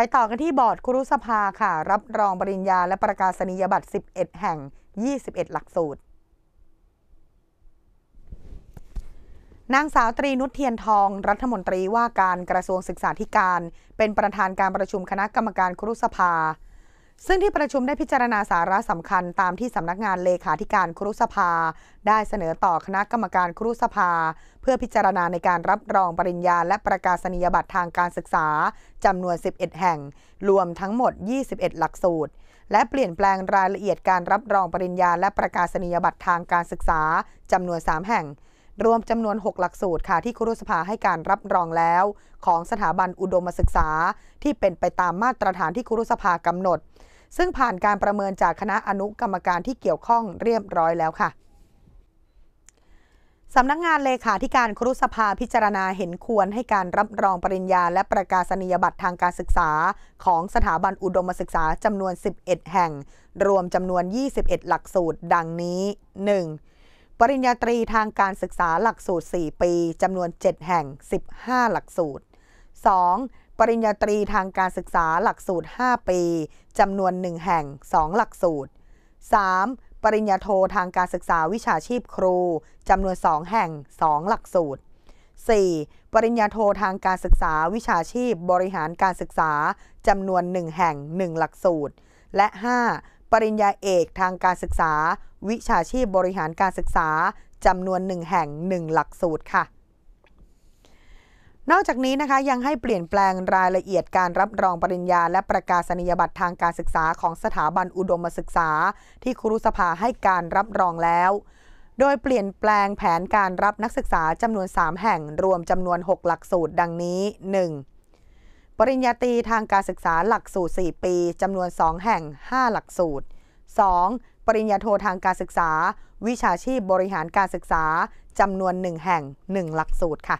ไปต่อกันที่บอร์ดครุสภาค่ะ รับรองปริญญาและประกาศนียบัตร 11 แห่ง 21 หลักสูตร นางสาวตรีนุชเทียนทอง รัฐมนตรีว่าการกระทรวงศึกษาธิการ เป็นประธานการประชุมคณะกรรมการครุสภา ซึ่งที่ประชุมได้พิจารณาสาระสำคัญตามที่สำนักงานเลขาธิการครุสภา ได้เสนอต่อคณะกรรมการครุสภา เพื่อพิจารณาในการรับรองปริญญาและประกาศนียบัตรทางการศึกษาจำนวน 11 แห่ง รวมทั้งหมด 21 หลักสูตร และเปลี่ยนแปลงรายละเอียดการรับรองปริญญาและประกาศนียบัตรทางการศึกษาจำนวน 3 แห่ง รวมจำนวน 6 หลักสูตรค่ะที่ครุสภาให้การรับรองแล้ว ของสถาบันอุดมศึกษา ที่เป็นไปตามมาตรฐานที่ครุสภากำหนด ซึ่งผ่านการประเมินจากคณะอนุกรรมการที่เกี่ยวข้องเรียบร้อยแล้วค่ะสำนักงงานเลขาธิการครุสภาพิจารณาเห็นควรให้การรับรองปริญญา และประกาศนียบัตรทางการศึกษา ของสถาบันอุดมศึกษาจำนวน 11 แห่ง รวมจำนวน 21 หลักสูตร ดังนี้ 1. ปริญญาตรีทางการศึกษาหลักสูตร 4 ปีจำนวน 7 แห่ง 15 หลักสูตร 2. ปริญญาตรีทางการศึกษาหลักสูตร 5 ปีจำนวน 1 แห่ง 2 หลักสูตร 3. ปริญญาโททางการศึกษาวิชาชีพครูจำนวน 2 แห่ง 2 หลักสูตร 4. ปริญญาโททางการศึกษาวิชาชีพบริหารการศึกษาจำนวน 1 แห่ง 1 หลักสูตร และ 5. ปริญญาเอกทางการศึกษา วิชาชีพบริหารการศึกษาจำนวน 1 แห่ง 1 หลักสูตรค่ะ นอกจากนี้นะคะยังให้เปลี่ยนแปลงรายละเอียดการรับรองปริญญา และประกาศนียบัตรทางการศึกษาของสถาบันอุดมศึกษา ที่ครูสภาให้การรับรองแล้วโดยเปลี่ยนแปลงแผนการรับนักศึกษาจำนวน 3 แห่ง รวมจำนวน 6 หลักสูตรดังนี้ 1. ปริญญาตรีทางการศึกษาหลักสูตร 4 ปีจำนวน 2 แห่ง 5 หลักสูตร 2. ปริญญาโททางการศึกษา วิชาชีพบริหารการศึกษาจำนวน 1 แห่ง 1 หลักสูตรค่ะ